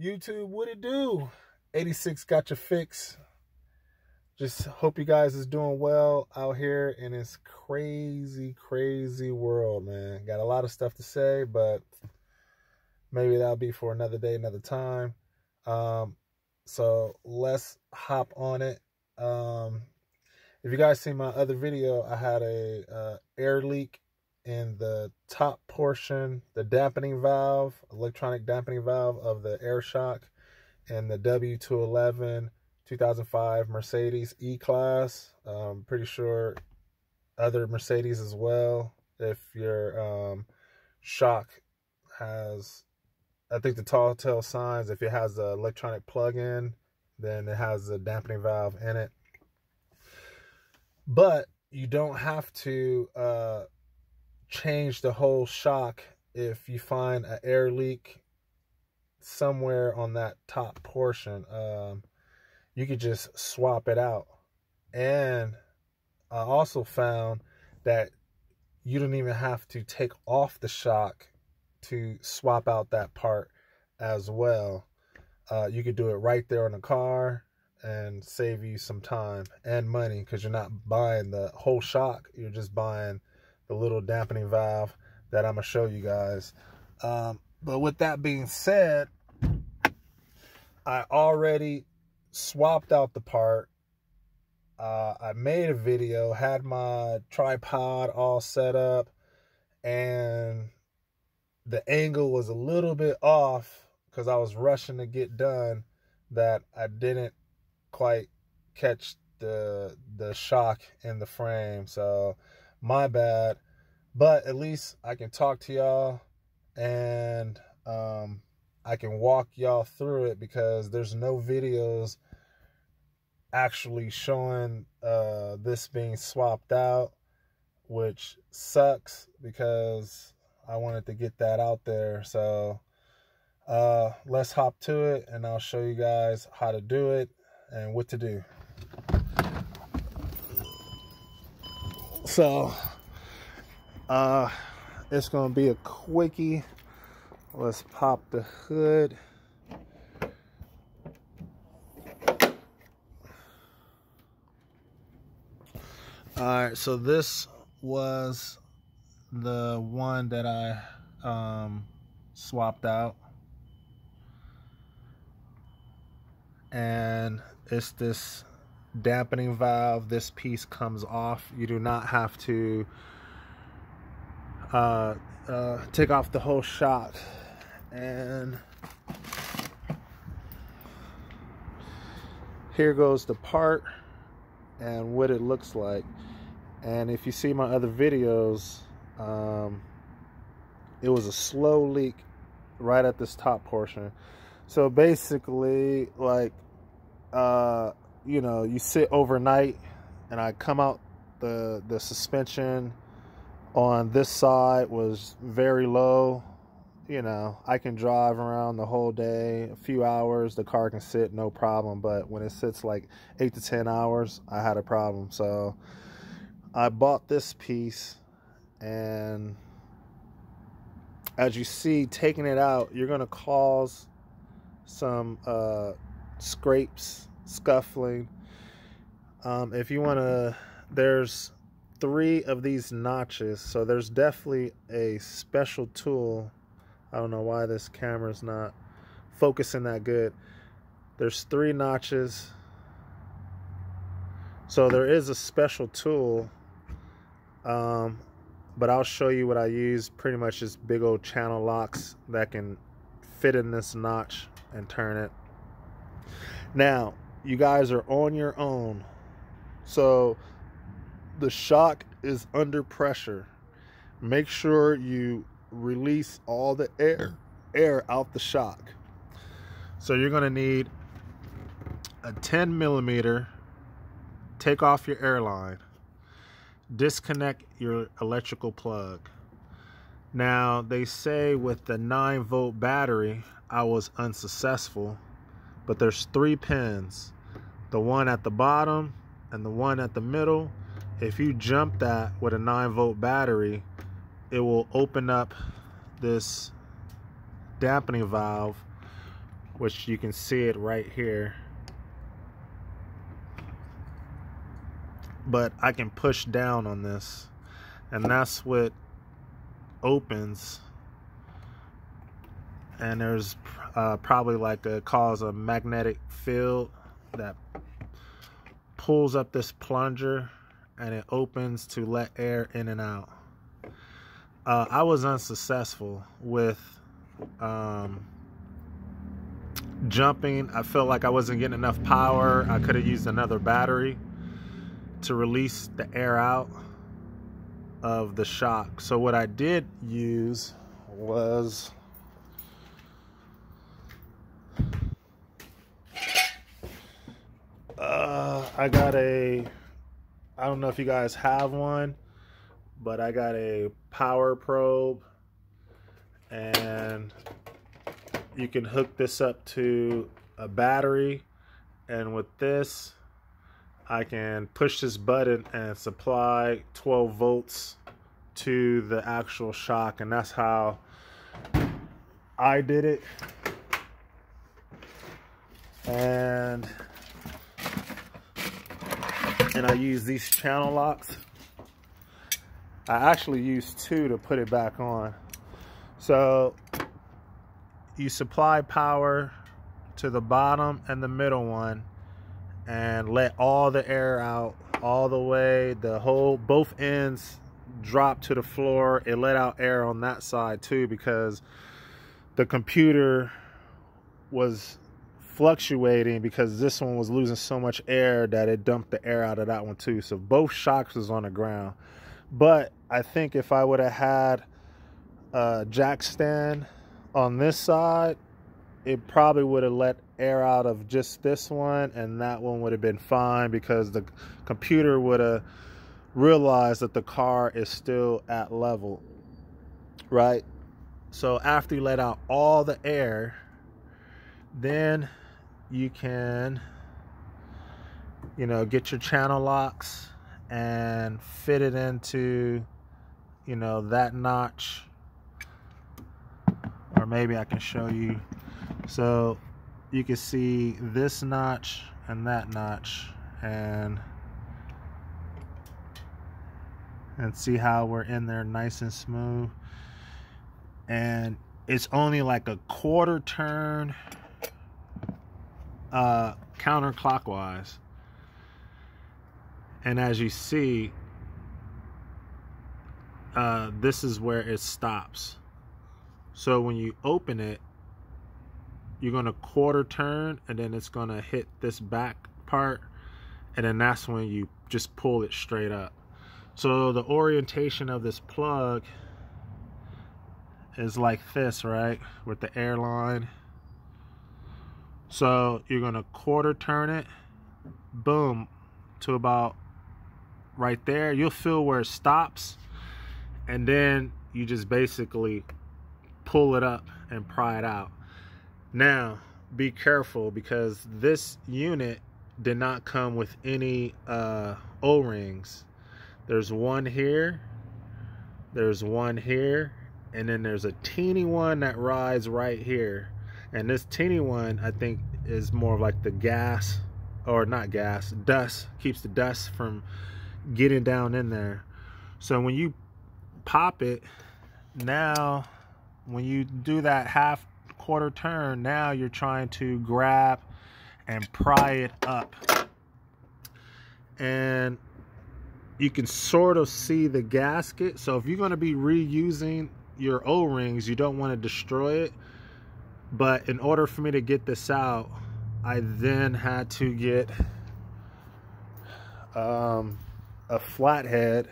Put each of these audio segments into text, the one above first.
YouTube, what it do? 86 got your fix. Just hope you guys is doing well out here in this crazy, crazy world, man. Got a lot of stuff to say, but maybe that'll be for another day, another time. Um, so let's hop on it. Um, if you guys see my other video, I had a uh, air leak in the top portion, the dampening valve, electronic dampening valve of the air shock and the W211 2005 Mercedes E-Class. I'm pretty sure other Mercedes as well. If your um, shock has, I think the tall tale signs, if it has the electronic plug-in, then it has a dampening valve in it. But you don't have to uh, change the whole shock if you find an air leak somewhere on that top portion. Um, you could just swap it out. And I also found that you don't even have to take off the shock to swap out that part as well. Uh, you could do it right there in the car and save you some time and money because you're not buying the whole shock. You're just buying the little dampening valve that I'm going to show you guys. Um, but with that being said, I already swapped out the part. Uh, I made a video, had my tripod all set up, and the angle was a little bit off because I was rushing to get done that I didn't quite catch the the shock in the frame. So my bad. But at least I can talk to y'all and um, I can walk y'all through it because there's no videos actually showing uh, this being swapped out, which sucks because I wanted to get that out there. So uh, let's hop to it and I'll show you guys how to do it and what to do. So, uh, it's gonna be a quickie. Let's pop the hood. All right, so this was the one that I um, swapped out. And it's this dampening valve. This piece comes off. You do not have to uh, uh, take off the whole shot. And here goes the part and what it looks like. And if you see my other videos, um, it was a slow leak right at this top portion. So basically, like, uh, you know, you sit overnight and I come out the the suspension on this side was very low. You know, I can drive around the whole day, a few hours, the car can sit no problem. But when it sits like eight to 10 hours, I had a problem. So I bought this piece and as you see, taking it out, you're going to cause some uh, scrapes, scuffling. Um, if you want to, there's three of these notches. So there's definitely a special tool. I don't know why this camera's not focusing that good. There's three notches. So there is a special tool. Um, but I'll show you what I use. Pretty much just big old channel locks that can fit in this notch and turn it. Now, you guys are on your own. So the shock is under pressure. Make sure you release all the air air out the shock. So you're gonna need a 10 millimeter, take off your airline, disconnect your electrical plug. Now they say with the 9 volt battery, I was unsuccessful, but there's three pins. The one at the bottom and the one at the middle if you jump that with a 9 volt battery it will open up this dampening valve which you can see it right here. But I can push down on this and that's what opens and there's uh, probably like a cause a magnetic field that pulls up this plunger and it opens to let air in and out. Uh, I was unsuccessful with um, jumping. I felt like I wasn't getting enough power. I could have used another battery to release the air out of the shock. So what I did use was uh, I got a I don't know if you guys have one, but I got a power probe and you can hook this up to a battery. And with this I can push this button and supply 12 volts to the actual shock. And that's how I did it. And and I use these channel locks. I actually use two to put it back on. So you supply power to the bottom and the middle one and let all the air out all the way. The whole both ends drop to the floor. It let out air on that side too because the computer was fluctuating because this one was losing so much air that it dumped the air out of that one too. So both shocks was on the ground. But i think if i would have had a jack stand on this side it probably would have let air out of just this one and that one would have been fine because the computer would have realized that the car is still at level right? So after you let out all the air then you can you know get your channel locks and fit it into you know that notch. Or maybe I can show you. So you can see this notch and that notch and and see how we're in there nice and smooth. And it's only like a quarter turn uh, counterclockwise and as you see uh, this is where it stops so when you open it, you're going to quarter turn and then it's going to hit this back part. And then that's when you just pull it straight up. So the orientation of this plug is like this, right? With the airline. So you're going to quarter turn it, boom, to about right there. You'll feel where it stops. And then you just basically pull it up and pry it out. Now, be careful because this unit did not come with any uh, O-rings. There's one here, there's one here, and then there's a teeny one that rides right here. And this teeny one, I think, is more of like the gas, or not gas, dust, keeps the dust from getting down in there. So when you pop it, now when you do that half quarter turn, now you're trying to grab and pry it up. And you can sort of see the gasket. So if you're going to be reusing your O-rings, you don't want to destroy it. But in order for me to get this out, I then had to get um, a flathead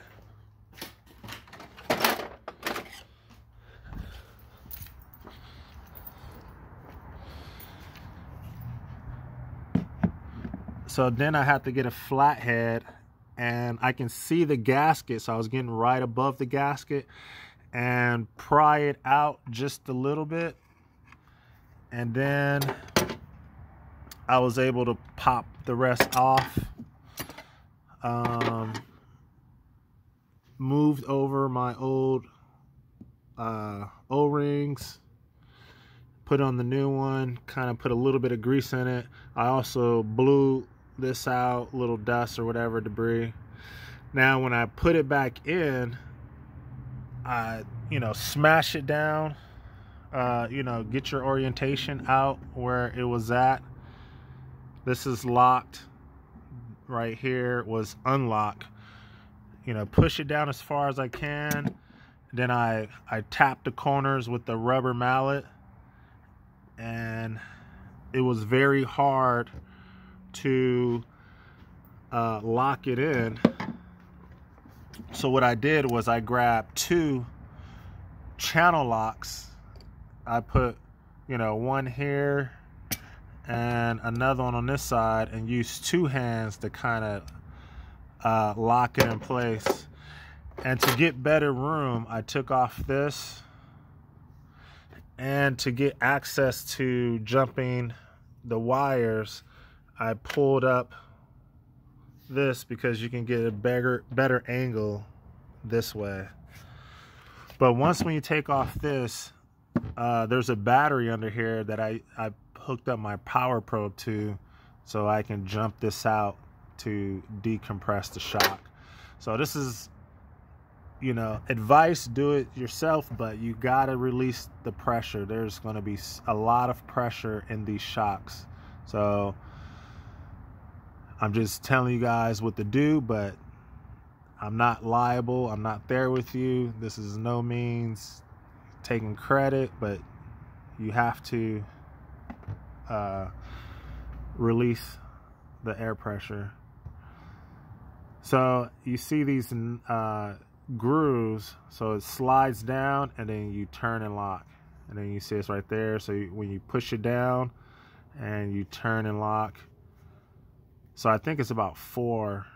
So then I had to get a flathead and I can see the gasket. So I was getting right above the gasket and pry it out just a little bit. And then I was able to pop the rest off. Um, moved over my old uh, O-rings, put on the new one, kind of put a little bit of grease in it. I also blew this out, little dust or whatever, debris. Now when I put it back in, I, you know, smash it down, uh, you know, get your orientation out where it was at. This is locked right here was unlock. You know, push it down as far as I can. Then I, I tap the corners with the rubber mallet and it was very hard to uh, lock it in. So what I did was I grabbed two channel locks. I put, you know, one here and another one on this side and used two hands to kind of uh, lock it in place. And to get better room, I took off this and to get access to jumping the wires, I pulled up this because you can get a better better angle this way. But once when you take off this, uh, there's a battery under here that I, I hooked up my power probe to so I can jump this out to decompress the shock. So this is you know, advice, do it yourself, but you got to release the pressure. There's going to be a lot of pressure in these shocks. So I'm just telling you guys what to do, but I'm not liable. I'm not there with you. This is no means taking credit, but you have to uh, release the air pressure. So you see these uh, grooves so it slides down and then you turn and lock. And then you see it's right there. So you, when you push it down and you turn and lock. So I think it's about four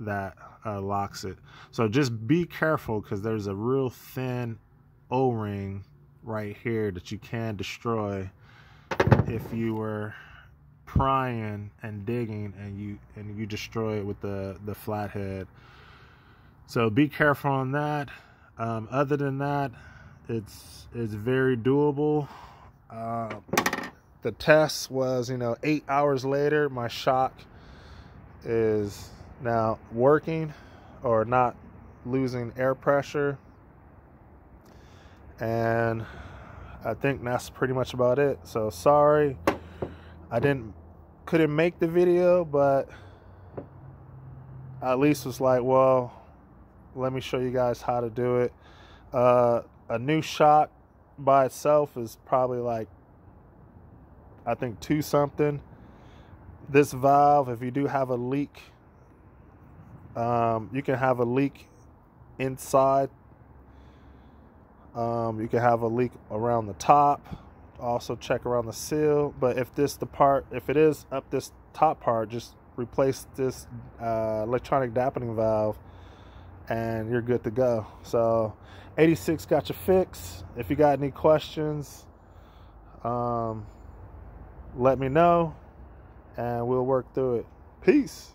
that uh, locks it. So just be careful because there's a real thin o-ring right here that you can destroy if you were prying and digging and you and you destroy it with the the flathead so be careful on that. Um, other than that, it's it's very doable. Uh, the test was, you know, eight hours later, my shock is now working or not losing air pressure. And I think that's pretty much about it. So sorry, I didn't couldn't make the video, but at least was like, well, let me show you guys how to do it. Uh, a new shock by itself is probably like, I think two something. This valve, if you do have a leak, um, you can have a leak inside. Um, you can have a leak around the top. Also check around the seal. But if this the part, if it is up this top part, just replace this uh, electronic dampening valve and you're good to go. So 86 got your fix. If you got any questions, um, let me know and we'll work through it. Peace.